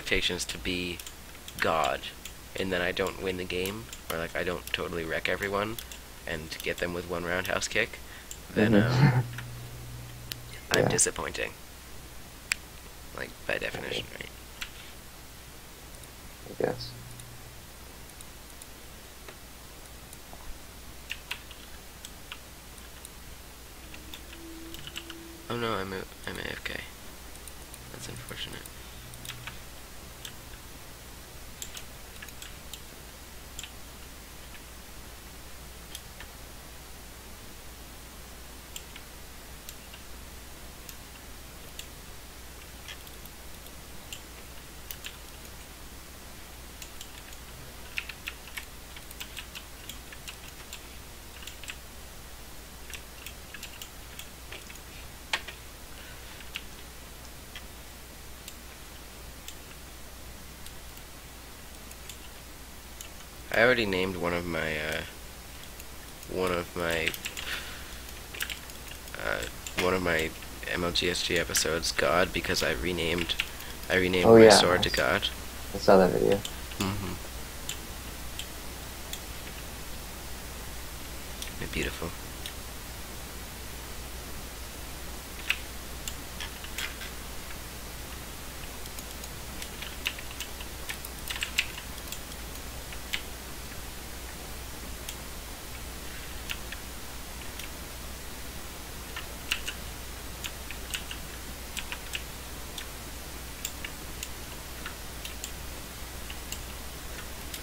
expectations to be God, and then I don't win the game, or like I don't totally wreck everyone and get them with one roundhouse kick, then Mhm. um, I'm Yeah. disappointing. Like by definition, right? I guess. Oh no, I'm a, I'm AFK. That's unfortunate. I already named one of my uh, one of my uh, one of my MLGSG episodes God because I renamed I renamed Oh, my yeah. sword to God. I saw that video. Mm-hmm. Beautiful.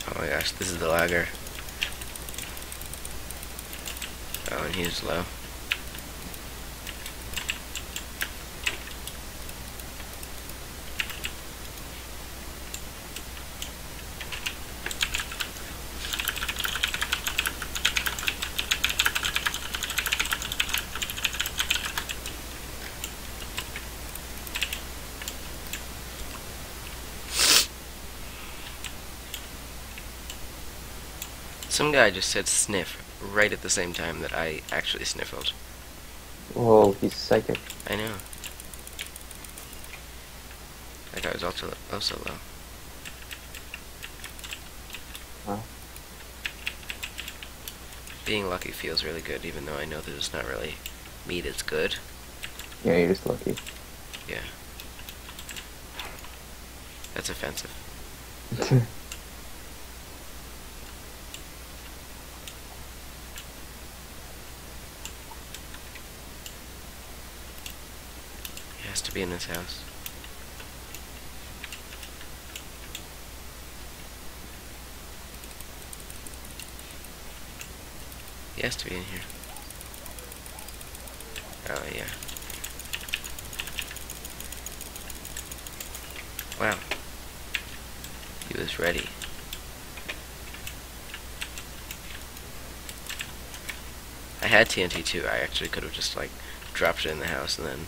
Oh my gosh, this is the lagger. Oh, and he's low. Some guy just said sniff right at the same time that I actually sniffled. Whoa, he's psychic. I know. That guy was also also low. Wow. Being lucky feels really good, even though I know that it's not really me that's good. Yeah, you're just lucky. Yeah. That's offensive. He has to be in this house. He has to be in here. Oh, yeah. Wow. He was ready. I had TNT too. I actually could have just like dropped it in the house and then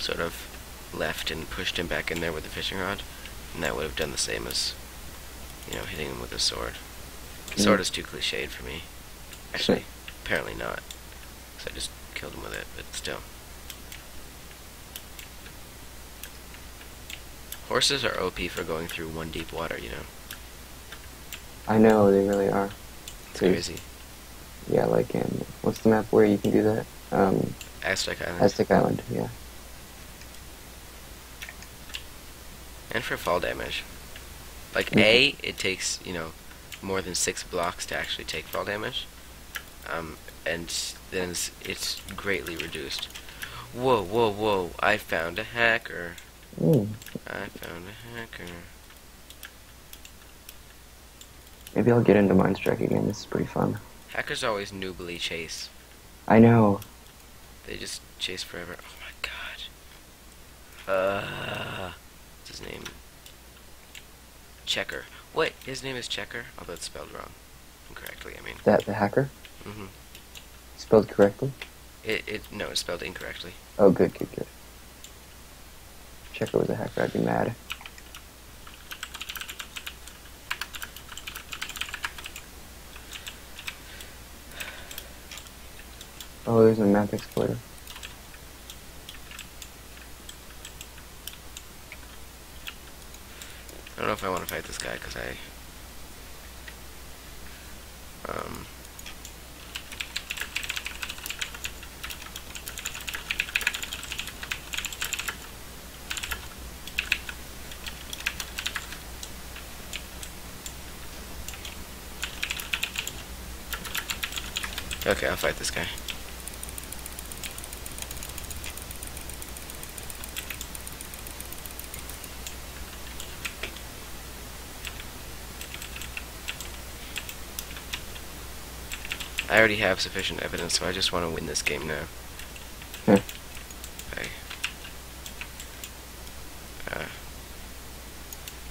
sort of left and pushed him back in there with the fishing rod, and that would have done the same as, you know, hitting him with a sword. Sword Mm. is too cliched for me. Actually, apparently not. So I just killed him with it, but still. Horses are OP for going through one deep water, you know. I know, they really are. It's Crazy. crazy. Yeah, like in, what's the map where you can do that? Um, Aztec Island. Aztec Island, yeah. And for fall damage. Like Mhm. A, it takes you know more than six blocks to actually take fall damage, um, and then it's, it's greatly reduced. Whoa, whoa, whoa! I found a hacker. Mm. I found a hacker. Maybe I'll get into MineStrike again, this is pretty fun. Hackers always noobly chase. I know. They just chase forever. Oh my god. Uh, what's his name? Checker. Wait, his name is Checker? Although it's spelled wrong. Incorrectly, I mean. That, the hacker? Mm-hmm. Spelled correctly? It, it, no, it's spelled incorrectly. Oh, good, good, good. Checker was a hacker, I'd be mad. Oh, there's a map exploiter. I want to fight this guy because I. Um. Okay, I'll fight this guy. I already have sufficient evidence, so I just want to win this game now. Hmm. By uh,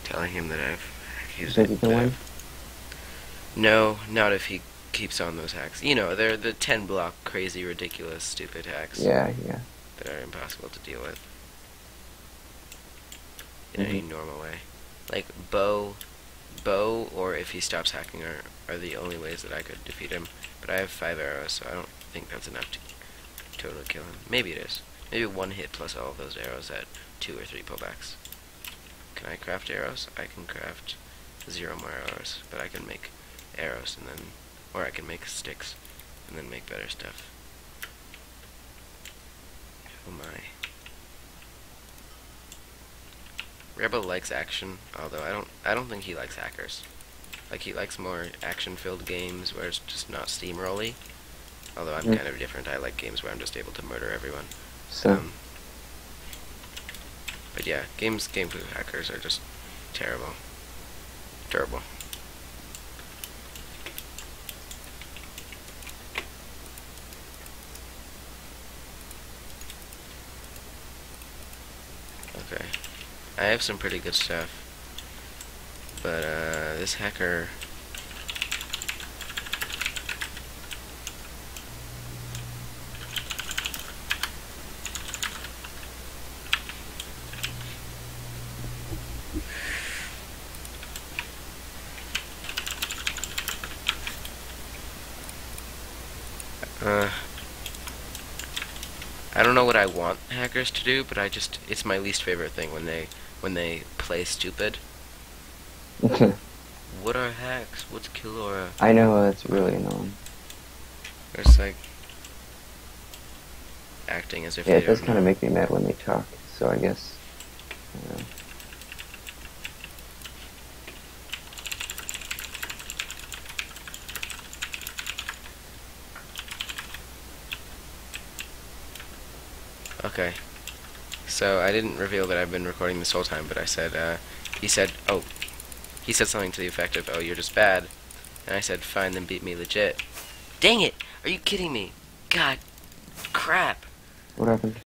telling him that I've accused think you him can win? No, not if he keeps on those hacks. You know, they're the 10 block, crazy, ridiculous, stupid hacks Yeah, yeah. that are impossible to deal with in any Mhm. normal way. Like Bo, Bo, or if he stops hacking are are the only ways that I could defeat him. But I have five arrows, so I don't think that's enough to totally kill him. Maybe it is. Maybe one hit plus all of those arrows at two or three pullbacks. Can I craft arrows? I can craft zero more arrows, but I can make arrows and then, or I can make sticks and then make better stuff. Oh my. Rebel likes action, although I don't I don't think he likes hackers. Like he likes more action filled games where it's just not steamrolly. Although I'm Mm. kind of different. I like games where I'm just able to murder everyone. So, Um, but yeah, games game with hackers are just terrible. Terrible. Okay. I have some pretty good stuff. But uh this hacker Uh, I don't know what I want hackers to do, but I just it's my least favorite thing when they when they play stupid. What are hacks? What's KillAura? I know it's really annoying. It's like acting as if Yeah, it does kind of make me mad when they talk. So I guess. I don't know. Okay. So I didn't reveal that I've been recording this whole time, but I said, uh, he said, oh, he said something to the effect of, oh, you're just bad. And I said, fine, then beat me legit. Dang it! Are you kidding me? God, crap. What happened?